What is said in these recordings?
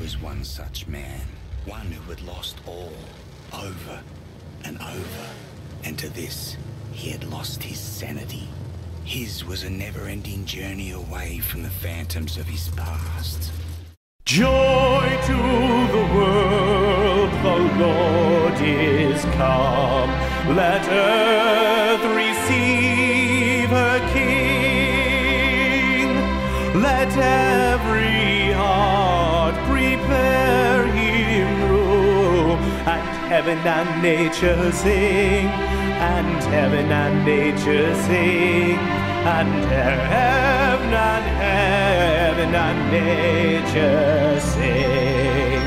was one such man, one who had lost all, over and over. And to this, he had lost his sanity. His was a never-ending journey away from the phantoms of his past. Joy to the world, the Lord is come. Let earth receive her King. Let heaven and nature sing. And heaven and nature sing. And heaven and heaven and nature sing.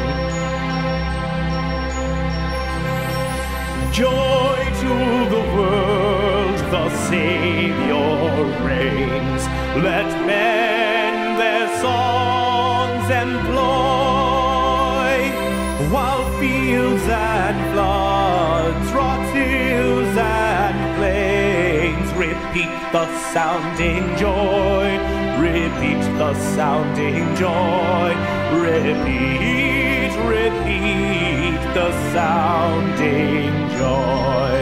Joy to the world, the Savior reigns. Let men their songs employ, while fields and floods, rocks, hills and plains repeat the sounding joy. Repeat the sounding joy. Repeat, repeat the sounding joy.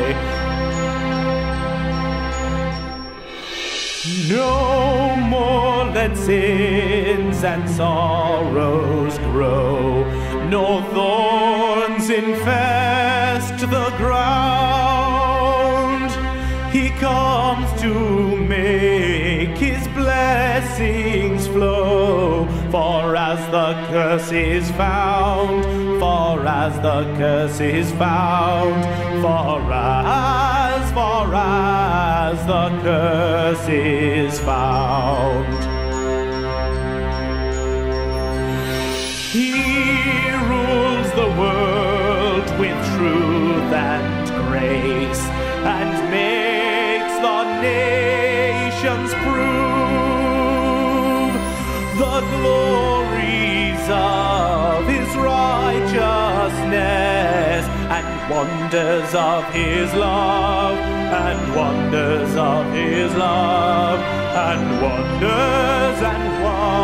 No more let sins and sorrows grow, nor thorns infest the ground. He comes to make his blessings flow, for as the curse is found, for as the curse is found, for as, for as the curse is found. He rules the world truth and grace and makes the nations prove the glories of his righteousness and wonders of his love and wonders of his love and wonders and wonders